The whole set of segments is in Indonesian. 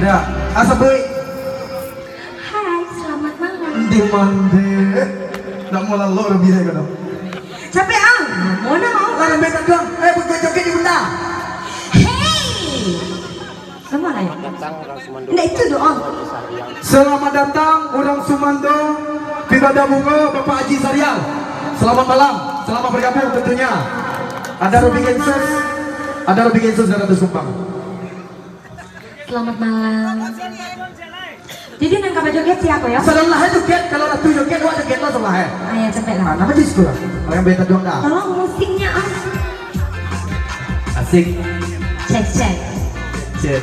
Ya, asa beuy. Hai, selamat malam. Di mande. Nak mau lalu lebih dari kau. Capek ah, mau na mau. Lara beta dong. Eh, buat joget di sama lah ya. Nggak itu doang. Selamat datang orang Sumando Tirada Bunga Bapak Haji Sarial Selamat malam, selamat bergabung tentunya Ada Robi Gensus Ada Robi Gensus dan Ratu Sumpang Selamat malam. Jadi nang kabar joget siapa ya? Setelah joget, kalau Ratu joget, wah joget lah setelah Ayah capek lah. Nah, nama di sekolah yang beta doang dah Tolong musiknya ah. Asik Cek cek. Cek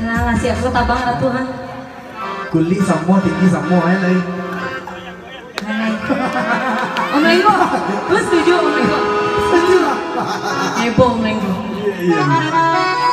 Nah, siap lu tabang ratu ha. Kuli semua, tinggi semua ya lagi Hai. Om Lenggo, lu setuju Om Lenggo? Setuju lah Heboh Om Lenggo. Iya, iya